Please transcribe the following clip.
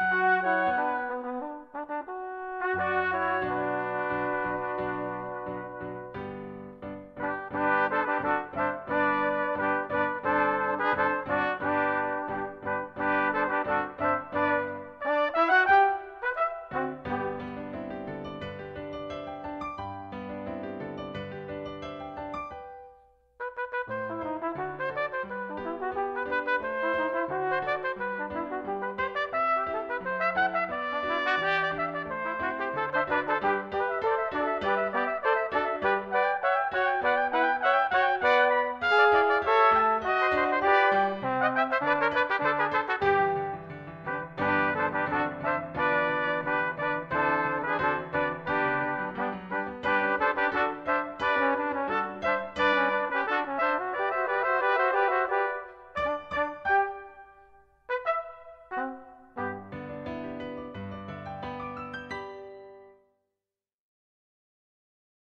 Música